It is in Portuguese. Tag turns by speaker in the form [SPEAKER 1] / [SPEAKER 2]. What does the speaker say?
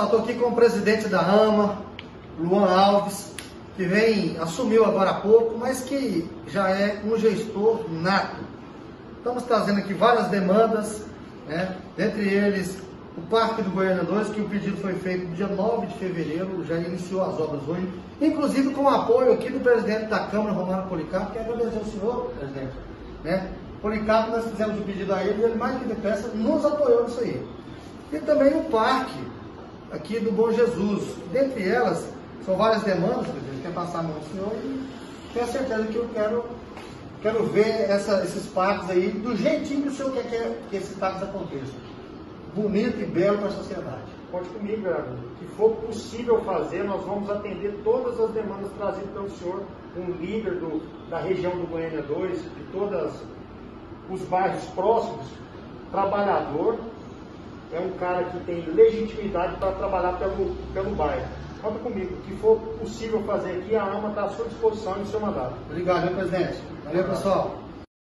[SPEAKER 1] pessoal, estou aqui com o presidente da AMA, Luan Alves, que vem, assumiu agora há pouco, mas que já é um gestor nato. Estamos trazendo aqui várias demandas, né? dentre eles o Parque do Goiânia 2, que o pedido foi feito no dia 9 de fevereiro, já iniciou as obras hoje, inclusive com o apoio aqui do presidente da Câmara, Romano Policarpo, que agradecer ao senhor, presidente. Né? Policarpo, nós fizemos o pedido a ele, ele mais que depressa nos apoiou nisso aí. E também o parque, aqui do Bom Jesus. Dentre elas, são várias demandas, presidente, quer passar a mão ao senhor e tenho certeza que eu quero, quero ver essa, esses parques aí do jeitinho que o senhor quer que, que esses parques aconteçam. Bonito e belo para a sociedade.
[SPEAKER 2] Conte comigo. O que for possível fazer, nós vamos atender todas as demandas trazidas pelo senhor, um líder do, da região do Goiânia 2, de todos os bairros próximos, trabalhador, cara que tem legitimidade para trabalhar pelo, pelo bairro. Conta comigo, o que for possível fazer aqui, a AMA está à sua disposição e no seu mandato.
[SPEAKER 1] Obrigado, meu presidente. Valeu, pessoal.